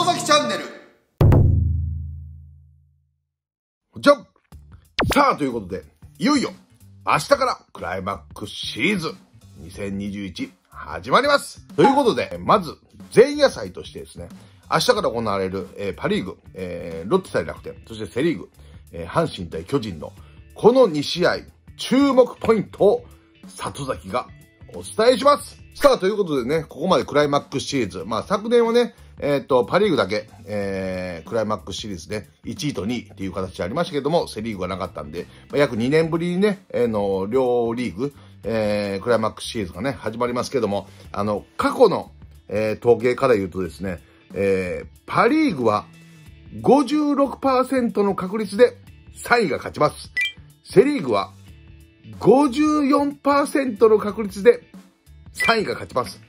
里崎チャンネル。じゃん。さあ、ということで、いよいよ、明日からクライマックスシリーズ2021始まります。ということで、まず、前夜祭としてですね、明日から行われる、えー、パリーグ、えー、ロッテ対楽天、そしてセリーグ、えー、阪神対巨人の、この2試合、注目ポイントを、里崎がお伝えします。さあ、ということでね、ここまでクライマックスシリーズ。まあ、昨年はね、えっ、ー、と、パリーグだけ、えー、クライマックスシリーズで、1位と2位っていう形でありましたけども、セリーグはなかったんで、まあ、約2年ぶりにね、えー、の、両リーグ、えー、クライマックスシリーズがね、始まりますけども、あの、過去の、えー、統計から言うとですね、えー、パリーグは56%の確率で3位が勝ちます。セリーグは54%の確率で3位が勝ちます。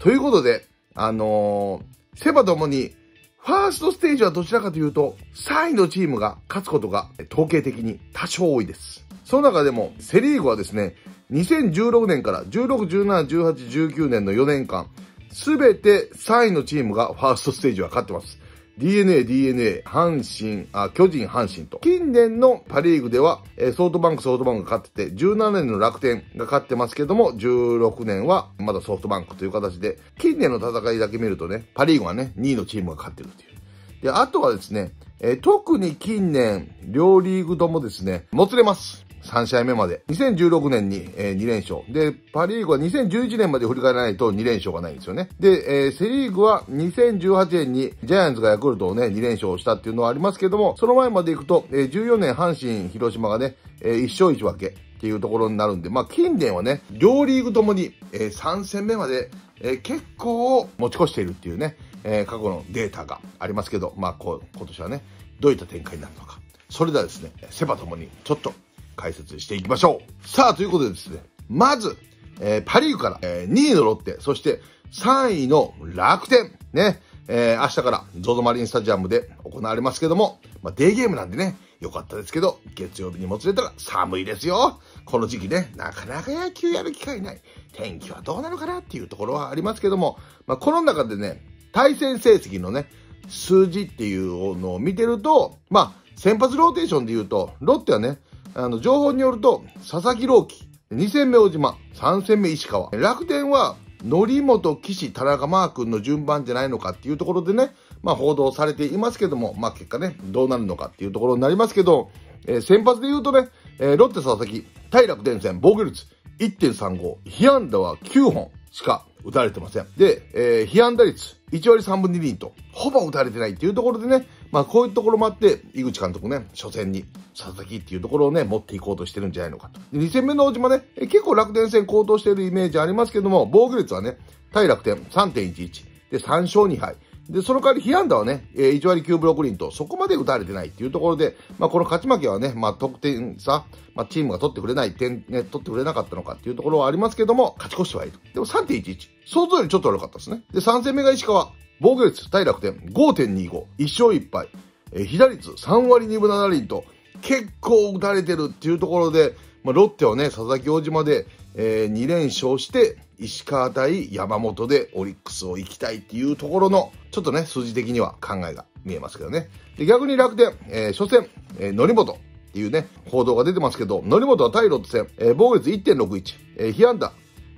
ということで、あのー、セバともに、ファーストステージはどちらかというと、3位のチームが勝つことが統計的に多少多いです。その中でも、セリーグはですね、2016年から16、17、18、19年の4年間、すべて3位のチームがファーストステージは勝ってます。DNA、DNA、阪神、あ、巨人、阪神と。近年のパリーグでは、え、ソフトバンク、ソフトバンクが勝ってて、17年の楽天が勝ってますけども、16年はまだソフトバンクという形で、近年の戦いだけ見るとね、パリーグはね、2位のチームが勝ってるという。で、あとはですね、え、特に近年、両リーグともですね、もつれます。3試合目まで。2016年に、えー、2連勝。で、パリーグは2011年まで振り返らないと2連勝がないんですよね。で、えー、セリーグは2018年にジャイアンツがヤクルトをね、2連勝したっていうのはありますけども、その前まで行くと、えー、14年阪神、広島がね、えー、1勝1分けっていうところになるんで、まあ、近年はね、両リーグともに、えー、3戦目まで、えー、結構持ち越しているっていうね、えー、過去のデータがありますけど、まあ、こう、今年はね、どういった展開になるのか。それではですね、セバともにちょっと解説していきましょう。さあ、ということでですね、まず、えー、パリーグから、えー、2位のロッテ、そして3位の楽天、ね、えー、明日から ZOZO マリンスタジアムで行われますけども、まあ、デーゲームなんでね、よかったですけど、月曜日にもつれたら寒いですよ。この時期ね、なかなか野球やる機会ない。天気はどうなのかなっていうところはありますけども、まあ、この中でね、対戦成績のね、数字っていうのを見てると、まあ、先発ローテーションで言うと、ロッテはね、あの、情報によると、佐々木朗希、2戦目小島、3戦目石川。楽天は、則本、岸、田中、マー君の順番じゃないのかっていうところでね、まあ報道されていますけども、まあ結果ね、どうなるのかっていうところになりますけど、えー、先発で言うとね、えー、ロッテ佐々木、対楽天戦、防御率1.35、被安打は9本しか打たれてません。で、えー、被安打率1割3分2厘と、ほぼ打たれてないっていうところでね、まあこういうところもあって、井口監督ね、初戦に佐々木っていうところをね、持っていこうとしてるんじゃないのかと。2戦目の大島ね、結構楽天戦高騰しているイメージありますけども、防御率はね、対楽天3.11。で、3勝2敗。で、その代わり、被安打はね、えー、1割9ブロックリンと、そこまで打たれてないっていうところで、まあ、この勝ち負けはね、まあ、得点さ、まあ、チームが取ってくれない、点、ね、取ってくれなかったのかっていうところはありますけども、勝ち越してはいる。でも3.11。想像よりちょっと悪かったですね。で、3戦目が石川。防御率、対楽天5.25。1勝1敗。えー、被打率3割2分7厘と、結構打たれてるっていうところで、まあ、ロッテはね、佐々木大島で、えー、2連勝して、石川対山本でオリックスを行きたいっていうところの、ちょっとね、数字的には考えが見えますけどね。で、逆に楽天、えー、初戦、えー、則本っていうね、報道が出てますけど、則本は対ロッテ戦、えー、防御率1.61、えー、被安打、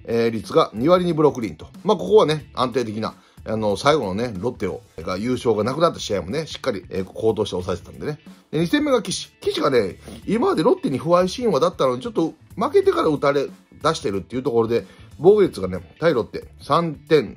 えー、率が2割2ブロックリンと。まあ、ここはね、安定的な、あの、最後のね、ロッテを、が優勝がなくなった試合もね、しっかり、えー、行動して抑えてたんでね。で、2戦目が岸。岸がね、今までロッテに不愛神話だったのに、ちょっと負けてから打たれ、出してるっていうところで、防御率がね、対ロッテ3.06、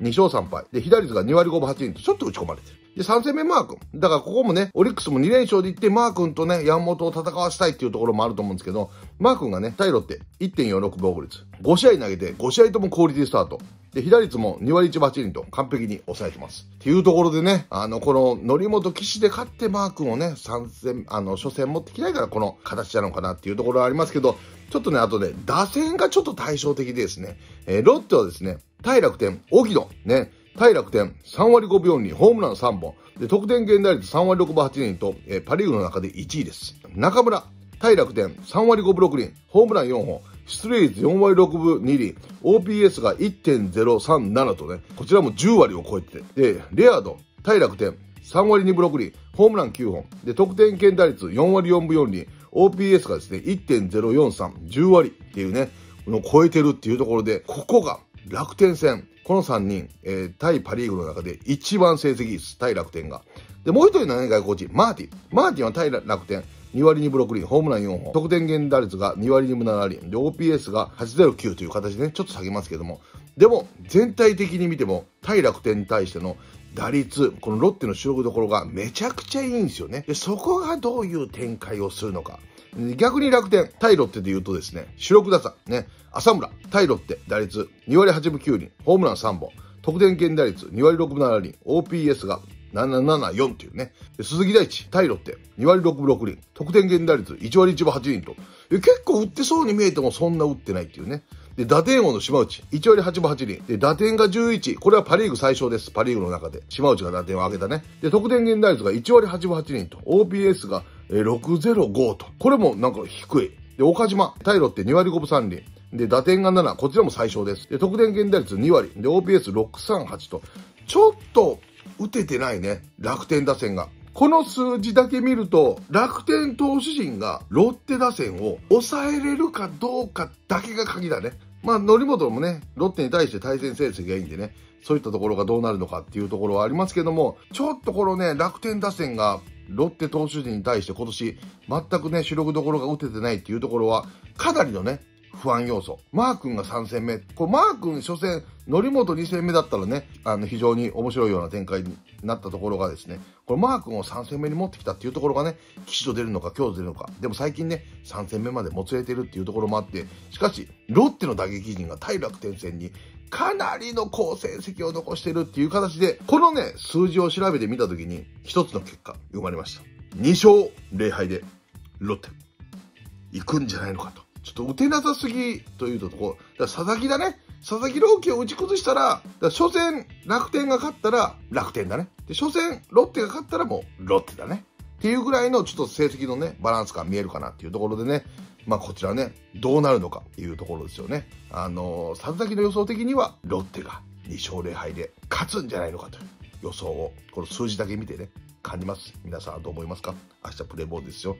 2勝3敗。で、左率が2割5分8厘とちょっと打ち込まれてる。で、3戦目マー君。だからここもね、オリックスも2連勝でいって、マー君とね、山本を戦わせたいっていうところもあると思うんですけど、マー君がね、対ロッテ1.46防御率。5試合投げて、5試合ともクオリティスタート。で、左率も2割1分8厘と完璧に抑えてます。っていうところでね、あの、この、則本騎士で勝ってマー君をね、3戦、あの、初戦持ってきないからこの形なのかなっていうところはありますけど、ちょっとね、あとね、打線がちょっと対照的でですね、えー、ロッテはですね、対楽天、荻野、ね、対楽天、3割5分4厘、ホームラン3本。で、得点圏打率3割6分8厘と、えー、パリーグの中で1位です。中村、対楽天、3割5分6厘、ホームラン4本。出塁率4割6分2厘、OPS が1.037とね、こちらも10割を超えてて、で、レアード、対楽天、3割2分6厘、ホームラン9本。で、得点圏打率4割4分4厘、OPS がですね、1.043、10割っていうね、の超えてるっていうところで、ここが楽天戦。この3人、えー、対パリーグの中で一番成績いいです。対楽天が。で、もう一人のね、外国人、マーティン。マーティンは対楽天。2割2分6厘、ホームラン4本、得点源打率が2割2分7厘、で、OPS が809という形でね、ちょっと下げますけども、でも、全体的に見ても、対楽天に対しての打率、このロッテの主力どころがめちゃくちゃいいんですよね。で、そこがどういう展開をするのか。逆に楽天、対ロッテで言うとですね、主力打者、ね、浅村、対ロッテ、打率2割8分9厘、ホームラン3本、得点圏打率2割6分7厘、OPS が774っていうね。鈴木大地、対ロッテ、2割6分6厘、得点圏打率1割1分8厘と。結構打ってそうに見えてもそんな打ってないっていうね。で、打点王の島内、1割8分8厘。で、打点が11。これはパリーグ最小です。パリーグの中で。島内が打点を上げたね。で、得点圏打率が1割8分8厘と。OPS が605と。これもなんか低い。で、岡島、タイロって2割5分3厘。で、打点が7。こちらも最小です。で、得点圏打率2割。で、OPS638 と。ちょっと打ててないね。楽天打線が。この数字だけ見ると、楽天投手陣がロッテ打線を抑えれるかどうかだけが鍵だね。まあ、則本もね、ロッテに対して対戦成績がいいんでね、そういったところがどうなるのかっていうところはありますけども、ちょっとこのね、楽天打線がロッテ投手陣に対して今年全くね、主力どころが打ててないっていうところは、かなりのね、不安要素。マー君が3戦目。これマー君初戦、則本2戦目だったらね、あの、非常に面白いような展開になったところがですね、これマー君を3戦目に持ってきたっていうところがね、騎士と出るのか、今日出るのか。でも最近ね、3戦目までもつれてるっていうところもあって、しかし、ロッテの打撃陣が対楽天戦にかなりの好成績を残してるっていう形で、このね、数字を調べてみたときに、一つの結果、生まれました。2勝0敗で、ロッテ、行くんじゃないのかと。ちょっと打てなさすぎというとこう、だ佐々木だね。佐々木朗希を打ち崩したら、ら初戦楽天が勝ったら楽天だね。で、初戦ロッテが勝ったらもうロッテだね。っていうぐらいのちょっと成績のね、バランス感見えるかなっていうところでね、まあこちらね、どうなるのかっていうところですよね。あのー、佐々木の予想的にはロッテが2勝0敗で勝つんじゃないのかという予想を、この数字だけ見てね、感じます。皆さんどう思いますか？明日プレイボールですよ。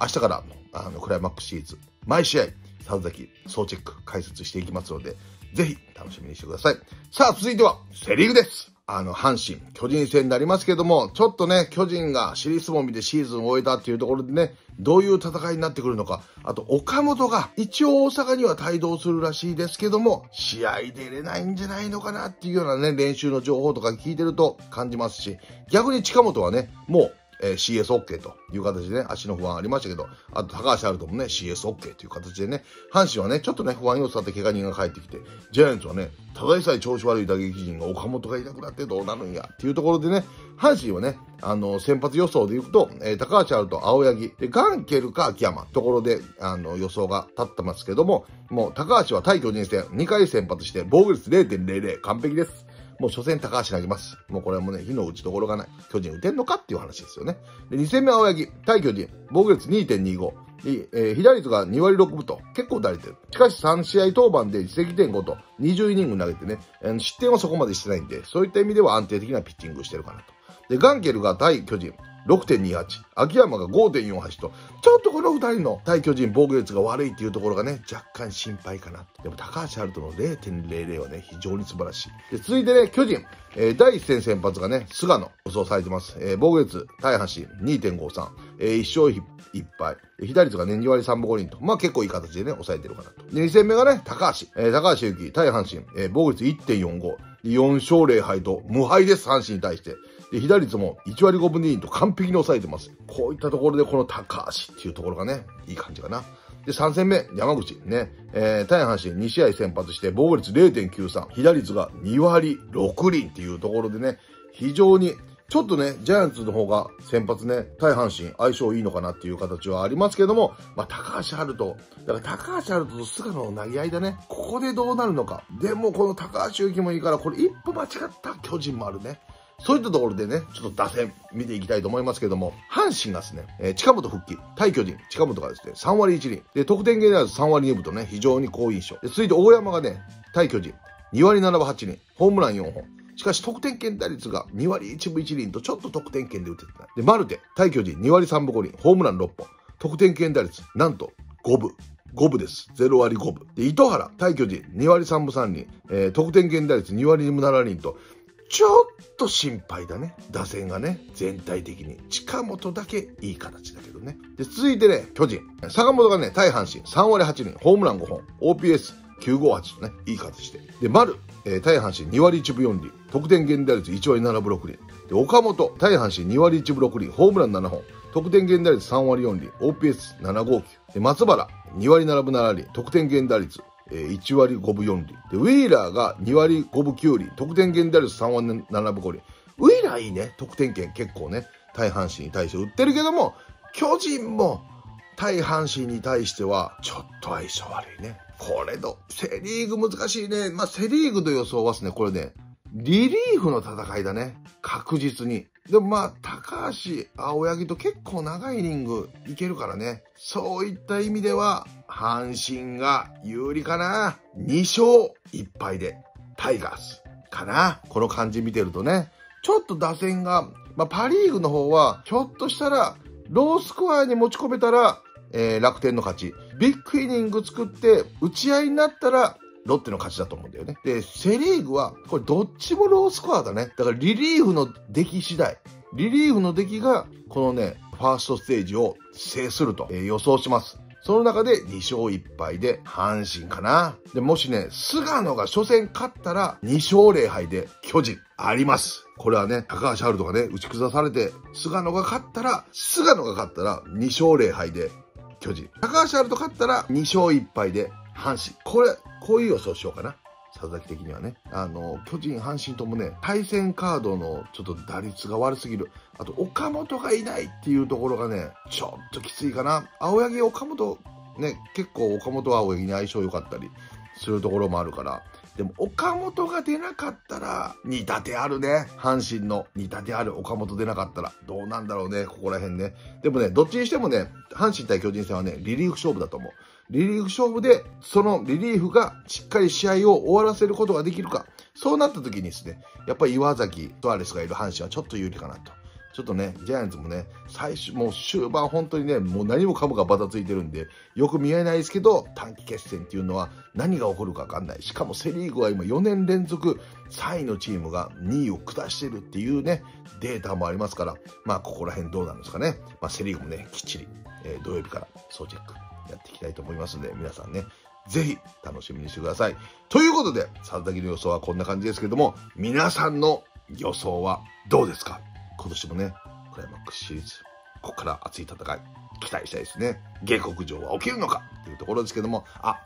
明日からあのクライマックスシリーズ、毎試合、佐々木総チェック解説していきますので、ぜひ楽しみにしてください。さあ、続いてはセリーグです。あの、阪神、巨人戦になりますけども、ちょっとね、巨人がシリーズも見てシーズンを終えたっていうところでね、どういう戦いになってくるのか。あと、岡本が一応大阪には帯同するらしいですけども、試合出れないんじゃないのかなっていうようなね、練習の情報とか聞いてると感じますし、逆に近本はね、もうえー、CSOK という形でね、足の不安ありましたけど、あと高橋アルトもね、CSOK という形でね、阪神はね、ちょっとね、不安要素あって怪我人が帰ってきて、ジャイアンツはね、ただでさえ調子悪い打撃陣が岡本がいなくなってどうなるんやっていうところでね、阪神はね、あの、先発予想でいくと、えー、高橋アルト、青柳、で、ガンケルか秋山、ところで、あの、予想が立ってますけども、もう高橋は対巨人戦2回先発して防御率0.00、完璧です。もう初戦高橋投げます。もうこれはもうね、火の打ちどころがない。巨人打てんのかっていう話ですよね。で、2戦目青柳、対巨人、防御率2.25。えー、被打率が2割6分と結構打れてる。しかし3試合登板で自責点5と20イニング投げてね、え失点はそこまでしてないんで、そういった意味では安定的なピッチングしてるかなと。で、ガンケルが対巨人、6.28。秋山が5.48と、ちょっとこの2人の対巨人防御率が悪いっていうところがね、若干心配かな。でも高橋遥人の0.00はね、非常に素晴らしい。で、続いてね、巨人、えー、第1戦先発がね、菅野予想されてます。えー、防御率、対阪神2.53。えー、1勝1敗。左率がね、2割3分5厘と。まあ結構いい形でね、抑えてるかなと。で、2戦目がね、高橋。えー、高橋幸、対阪神。えー、防御率1.45。4勝0敗と、無敗です、阪神に対して。で、被打率も1割5分2厘と完璧に抑えてます。こういったところでこの高橋っていうところがね、いい感じかな。で、3戦目、山口ね、えー、対阪神2試合先発して防御率0.93、被打率が2割6厘っていうところでね、非常にちょっとね、ジャイアンツの方が先発ね、対阪神相性いいのかなっていう形はありますけども、まあ、高橋春人、だから高橋春人と菅野の投げ合いだね。ここでどうなるのか。でもこの高橋幸もいいから、これ一歩間違った巨人もあるね。そういったところでね、ちょっと打線見ていきたいと思いますけども、阪神がですね、えー、近本復帰、対巨人、近本がですね、3割1厘。で、得点源である3割2分とね、非常に好印象。で、続いて大山がね、対巨人、2割7分8厘、ホームラン4本。しかし得点圏打率が2割1分1厘とちょっと得点圏で打ててない。で、マルテ、対巨人2割3分5厘、ホームラン6本。得点圏打率、なんと5分。5分です。0割5分。で、糸原、対巨人2割3分3厘、えー、得点圏打率2割2分7厘と、ちょっと心配だね。打線がね、全体的に。近本だけいい形だけどね。で、続いてね、巨人。坂本がね、対阪神3割8厘、ホームラン5本、OPS958 とね、いい形で。で、丸、えー、対阪神2割1分4厘、得点圏打率。1割7分6厘。で、岡本、対阪神2割1分6厘、ホームラン7本、得点圏打率。3割4厘、OPS759。で、松原、2割7分7厘、得点圏打率。えー、1割5分4厘。で、ウィーラーが2割5分9厘。得点圏打率3割7分5厘。ウィーラーいいね。得点圏結構ね。対阪神に対して打ってるけども、巨人も対阪神に対してはちょっと相性悪いね。これど、セリーグ難しいね。まあ、セリーグの予想はですね、これね、リリーフの戦いだね。確実に。でもまあ、高橋、青柳と結構長いイニングいけるからね。そういった意味では、阪神が有利かな。2勝1敗で、タイガースかな。この感じ見てるとね。ちょっと打線が、まあ、パリーグの方は、ひょっとしたら、ロースコアに持ち込めたら、えー、楽天の勝ち。ビッグイニング作って、打ち合いになったら、ロッテの勝ちだと思うんだよね。で、セリーグは、これどっちもロースコアだね。だからリリーフの出来次第。リリーフの出来が、このね、ファーストステージを制すると、え予想します。その中で2勝1敗で阪神かな。で、もしね、菅野が初戦勝ったら2勝0敗で巨人あります。これはね、高橋春とかね、打ち崩されて、菅野が勝ったら、菅野が勝ったら2勝0敗で巨人。高橋春と勝ったら2勝1敗で阪神。これ、こういう予想しようかな。佐々木的にはね。あの、巨人、阪神ともね、対戦カードのちょっと打率が悪すぎる。あと、岡本がいないっていうところがね、ちょっときついかな。青柳、岡本、ね、結構岡本は青柳に相性良かったりするところもあるから、でも岡本が出なかったら、煮立てあるね。阪神の煮立てある岡本出なかったら、どうなんだろうね、ここら辺ね。でもね、どっちにしてもね、阪神対巨人戦はね、リリーフ勝負だと思う。リリーフ勝負で、そのリリーフがしっかり試合を終わらせることができるか。そうなった時にですね、やっぱり岩崎、トアレスがいる阪神はちょっと有利かなと。ちょっとね、ジャイアンツもね、最終、もう終盤本当にね、もう何もかもがバタついてるんで、よく見えないですけど、短期決戦っていうのは何が起こるかわかんない。しかもセリーグは今4年連続3位のチームが2位を下してるっていうね、データもありますから、まあここら辺どうなんですかね。まあセリーグもね、きっちり、えー、土曜日から総チェックやっていきたいと思いますんで、皆さんね、ぜひ楽しみにしてください。ということで、佐々木の予想はこんな感じですけども、皆さんの予想はどうですか？今年もね、クライマックスシリーズ、ここから熱い戦い、期待したいですね。下克上は起きるのかっていうところですけども、あ、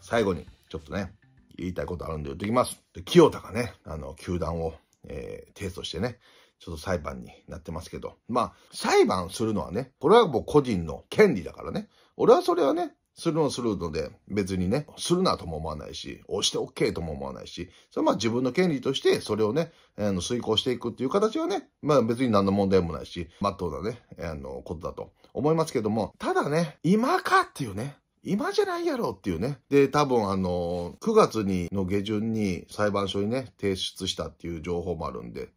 最後にちょっとね、言いたいことあるんで言ってきます。で清田がね、あの、球団を、えー、提訴してね、ちょっと裁判になってますけど、まあ、裁判するのはね、これはもう個人の権利だからね。俺はそれはね、するのするので、別にね、するなとも思わないし、押して OK とも思わないし、それはまあ自分の権利として、それをね、あの、遂行していくっていう形はね、まあ別に何の問題もないし、まっとうなね、あの、ことだと思いますけども、ただね、今かっていうね、今じゃないやろっていうね。で、多分あの、9月にの下旬に裁判所にね、提出したっていう情報もあるんで、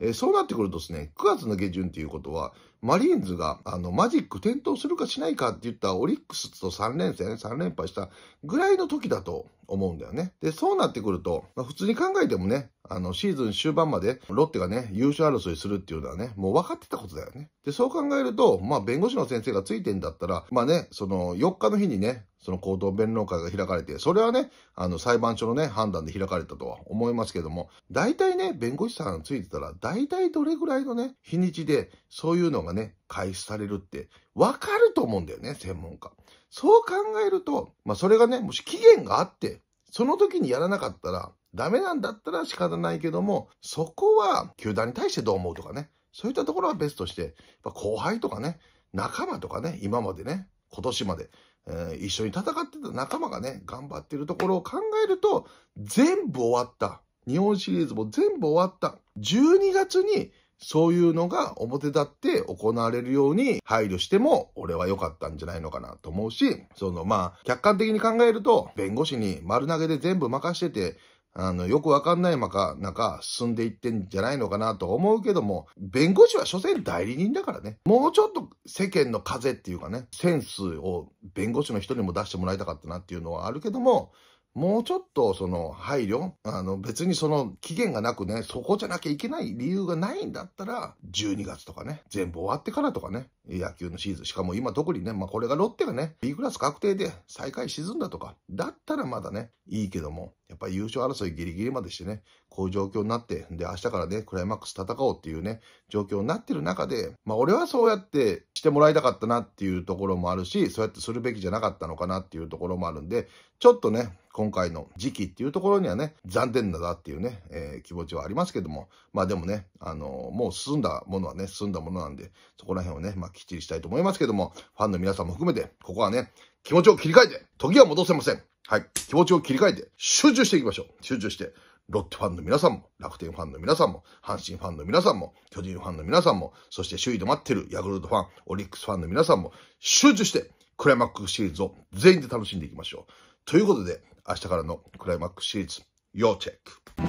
えー、そうなってくるとですね、9月の下旬っていうことは、マリーンズが、あの、マジック点灯するかしないかって言ったオリックスと3連戦、3連敗したぐらいの時だと思うんだよね。で、そうなってくると、まあ、普通に考えてもね、あの、シーズン終盤までロッテがね、優勝争いするっていうのはね、もう分かってたことだよね。で、そう考えると、まあ、弁護士の先生がついてんだったら、まあね、その4日の日にね、その口頭弁論会が開かれて、それはね、あの、裁判所のね、判断で開かれたとは思いますけども、大体ね、弁護士さんついてたら、大体どれぐらいのね、日にちで、そういうのがね、開始されるって、わかると思うんだよね、専門家。そう考えると、まあ、それがね、もし期限があって、その時にやらなかったら、ダメなんだったら仕方ないけども、そこは、球団に対してどう思うとかね、そういったところは別として、後輩とかね、仲間とかね、今までね、今年まで、えー、一緒に戦ってた仲間がね、頑張ってるところを考えると、全部終わった。日本シリーズも全部終わった。12月にそういうのが表立って行われるように配慮しても俺は良かったんじゃないのかなと思うし、そのまあ客観的に考えると弁護士に丸投げで全部任してて、あの、よくわかんない中、なんか進んでいってんじゃないのかなと思うけども、弁護士は所詮代理人だからね。もうちょっと世間の風っていうかね、センスを弁護士の人にも出してもらいたかったなっていうのはあるけども、もうちょっとその配慮、あの別にその期限がなくね、そこじゃなきゃいけない理由がないんだったら、12月とかね、全部終わってからとかね、野球のシーズン、しかも今特にね、まあこれがロッテがね、B クラス確定で最下位沈んだとか、だったらまだね、いいけども、やっぱり優勝争いギリギリまでしてね、こういう状況になって、で、明日からね、クライマックス戦おうっていうね、状況になってる中で、まあ俺はそうやってしてもらいたかったなっていうところもあるし、そうやってするべきじゃなかったのかなっていうところもあるんで、ちょっとね、今回の時期っていうところにはね、残念だなっていうね、えー、気持ちはありますけども、まあでもね、あのー、もう進んだものはね、進んだものなんで、そこら辺をね、まあきっちりしたいと思いますけども、ファンの皆さんも含めて、ここはね、気持ちを切り替えて、時は戻せません。はい。気持ちを切り替えて、集中していきましょう。集中して、ロッテファンの皆さんも、楽天ファンの皆さんも、阪神ファンの皆さんも、巨人ファンの皆さんも、そして首位で待ってるヤクルトファン、オリックスファンの皆さんも、集中して、クライマックスシリーズを全員で楽しんでいきましょう。ということで、明日からのクライマックスシリーズ、要チェック。